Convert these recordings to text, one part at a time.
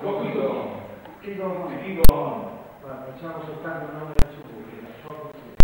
Lo guido. Guido. Guido. Facciamo soltanto il nome del suo la sua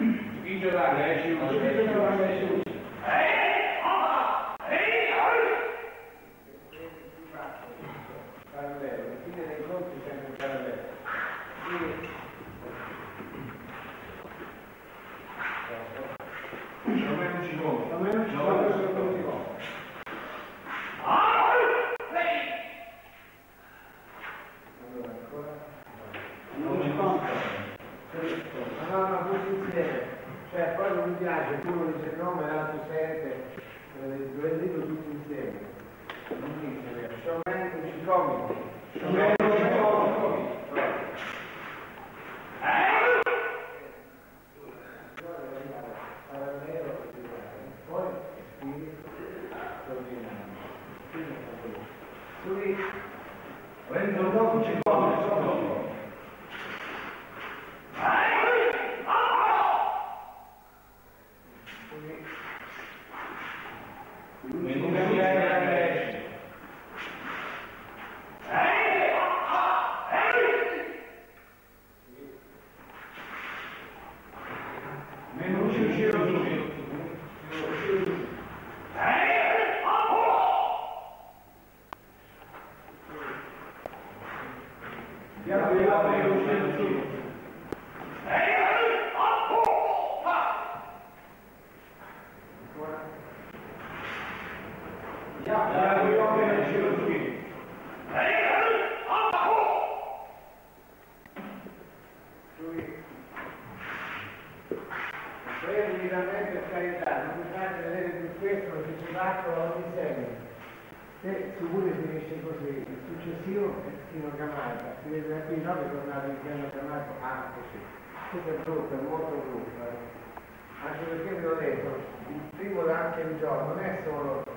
Vídeo da Leste. Vídeo da Leste. piace, uno dice Roma e l'altro sente, lo vedo tutti insieme. Non dice, sciomento ci comico. Sciomento. Amen. Se pure finisce così, il successivo è fino chiamata, si vede da qui, no che tornare in piano chiamato ah così. Questo è brutto, è molto brutto. Anche perché vi ho detto, il primo anche il non è solo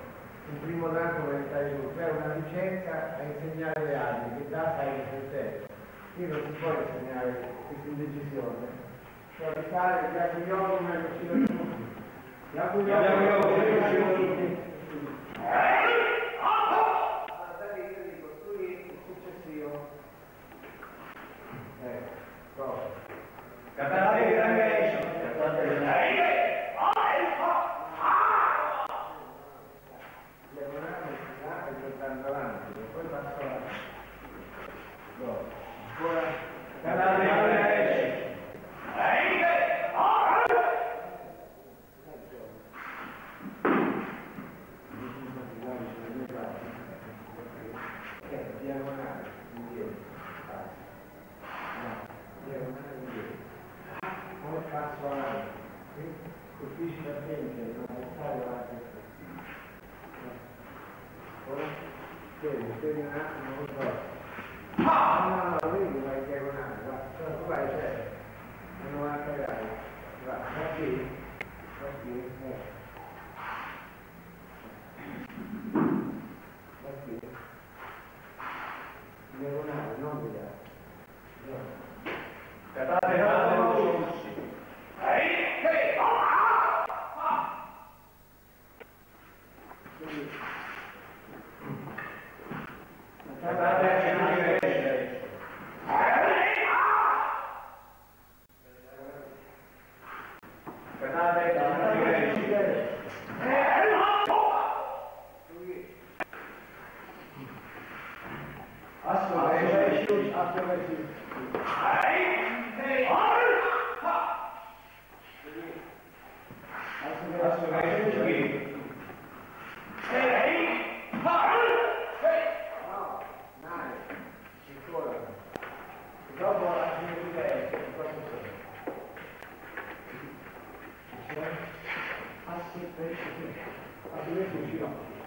il primo dato dell'Italia europea è cioè, una licenza a insegnare le armi che dà sai sul tempo. Qui non si può insegnare questa indecisione. Cioè l'Italia è la cugliolo non è riuscito a tutti. La cugliolo non è riuscito a tutti. Capello Sim.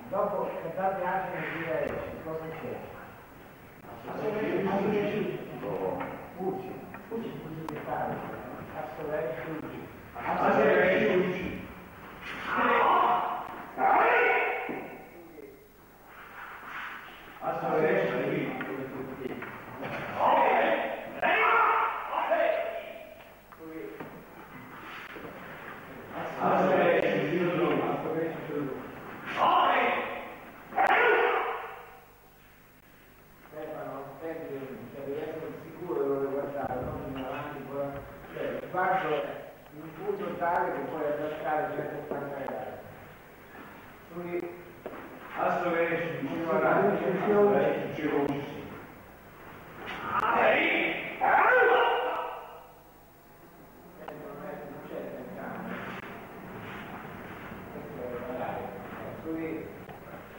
Dopo cantate anche nel 2010, cosa c'è? Assolutamente Fuci, Fuci pubblicitario, assolutamente Fuci. Assolutamente Fuci.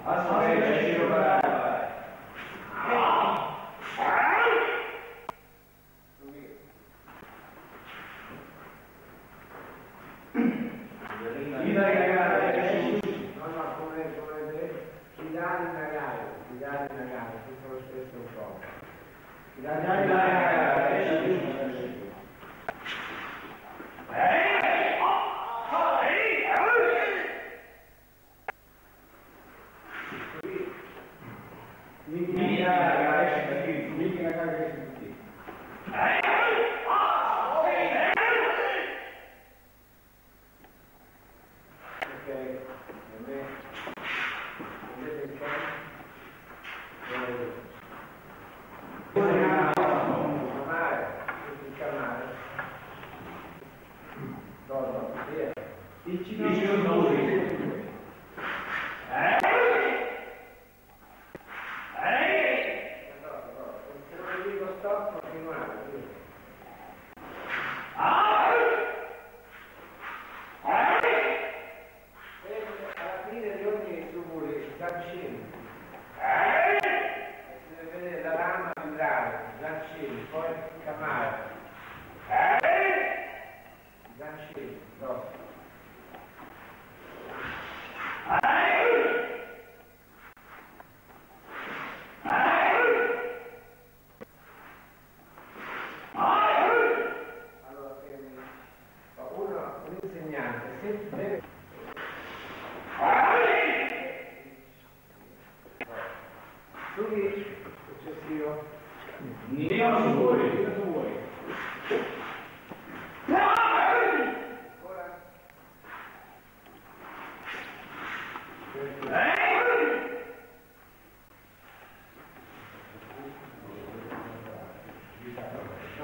Amen. Menina, agradece aqui, menina, agradece aqui.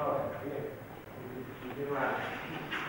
漂亮，因为，因为嘛。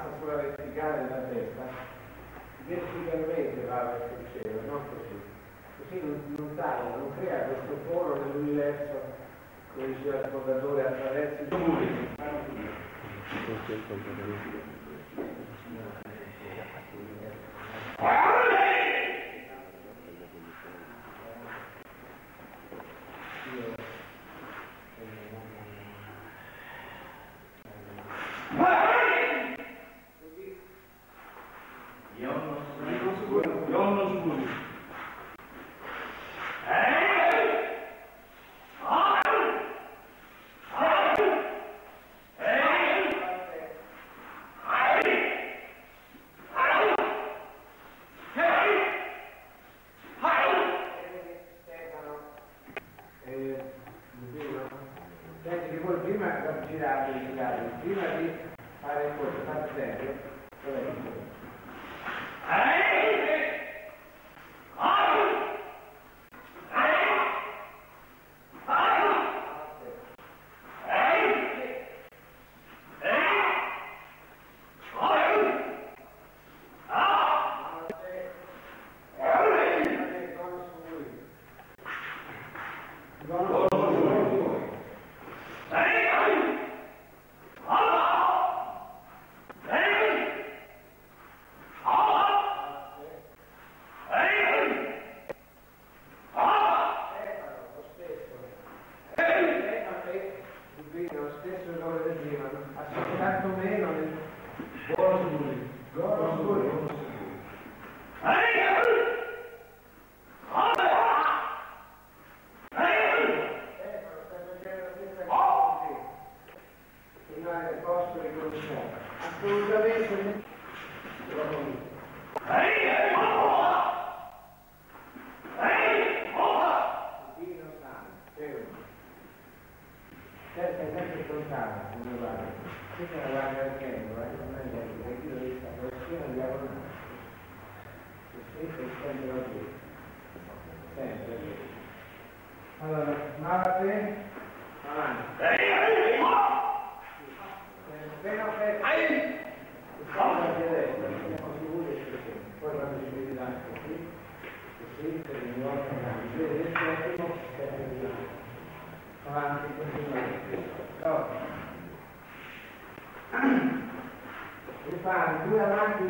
passa sulla verticale della testa, verticalmente va verso il cielo, non così. Così non, non taglia, non crea questo foro nell'universo, come diceva il fondatore, attraverso i muri. Ah! girare, girare, prima di fare il corso, tanto serio, dov'è il corso? Grazie. posso riconoscere assolutamente. Αγία Λάκη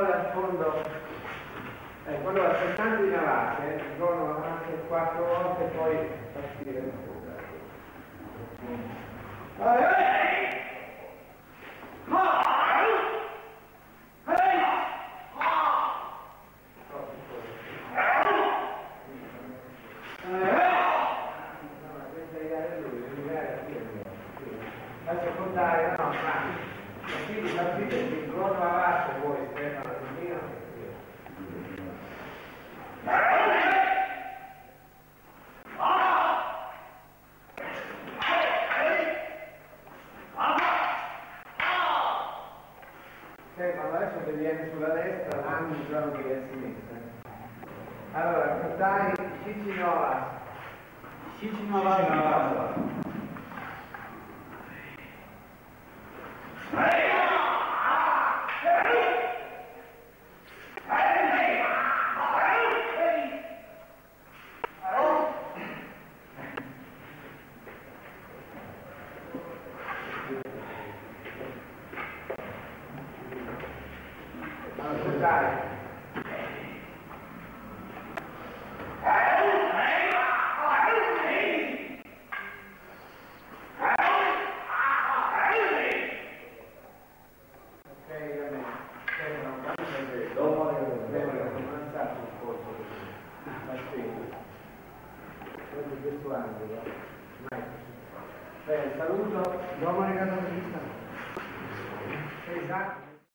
po' dal fondo. Eh, quando aspettando in avanti, eh, ricordo anche quattro volte poi partire un po'. Adesso contare, no, ma quindi capite che il giorno avanti voi Stefano Dio Stefano adesso ti viene sulla destra, anni il giorno che viene a sinistra. Allora, contai Cicinova. Cicinova. 是在